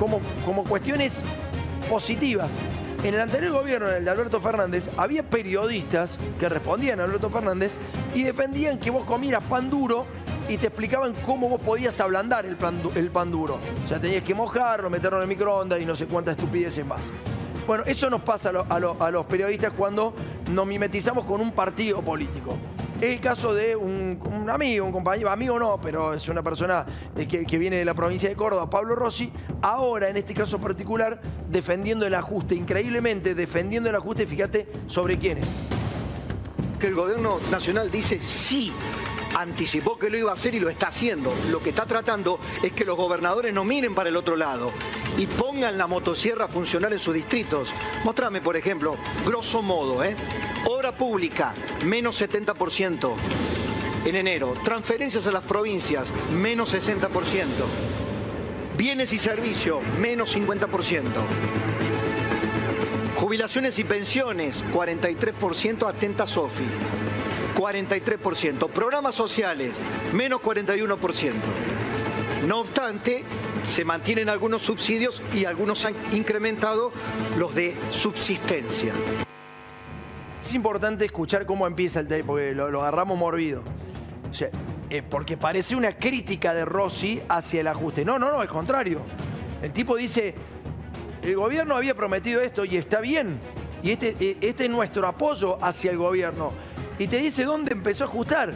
como, como cuestiones positivas. En el anterior gobierno, en de Alberto Fernández, había periodistas que respondían a Alberto Fernández y defendían que vos comieras pan duro y te explicaban cómo vos podías ablandar el pan, el pan duro. O sea, tenías que mojarlo, meterlo en el microondas y no sé cuántas estupideces más. Bueno, eso nos pasa a los periodistas cuando nos mimetizamos con un partido político. Es el caso de un, amigo, un compañero, amigo no, pero es una persona eh, que, que viene de la provincia de Córdoba, Pablo Rossi, ahora en este caso particular defendiendo el ajuste, increíblemente defendiendo el ajuste, fíjate, sobre quiénes. que el gobierno nacional dice sí, anticipó que lo iba a hacer y lo está haciendo. Lo que está tratando es que los gobernadores no miren para el otro lado y pongan la motosierra a funcionar en sus distritos. Mostrame, por ejemplo, grosso modo, ¿eh? Obra pública, menos 70% en enero. Transferencias a las provincias, menos 60%. Bienes y servicios, menos 50%. Jubilaciones y pensiones, 43%, atenta Sofi. 43%. Programas sociales, menos 41%. No obstante, se mantienen algunos subsidios y algunos han incrementado los de subsistencia. Es importante escuchar cómo empieza el tema, porque lo, agarramos morbido. Eh, porque parece una crítica de Rossi hacia el ajuste. No, no, no, al contrario. El tipo dice, el gobierno había prometido esto y está bien. Y este, eh, este es nuestro apoyo hacia el gobierno. Y te dice dónde empezó a ajustar.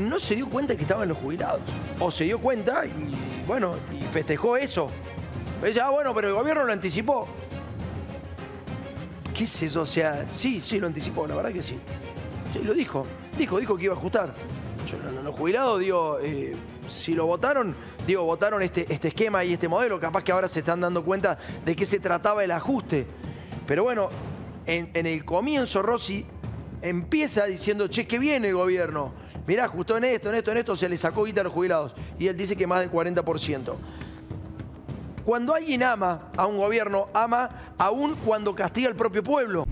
No se dio cuenta que estaban los jubilados. O se dio cuenta y, bueno, y festejó eso. Dice, ah, bueno, pero el gobierno lo anticipó. ¿Qué es eso? O sea, sí, sí lo anticipó, la verdad que sí. Sí, lo dijo. Dijo, dijo que iba a ajustar. Yo, no- los jubilados, digo, eh, si lo votaron, digo, votaron este, este esquema y este modelo. Capaz que ahora se están dando cuenta de qué se trataba el ajuste. Pero bueno, en, en el comienzo Rossi empieza diciendo, che, que viene el gobierno. Mirá, ajustó en esto, en esto, en esto, se le sacó guita a los jubilados. Y él dice que más del 40%. Cuando alguien ama a un gobierno, ama aún cuando castiga al propio pueblo.